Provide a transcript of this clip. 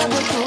работу.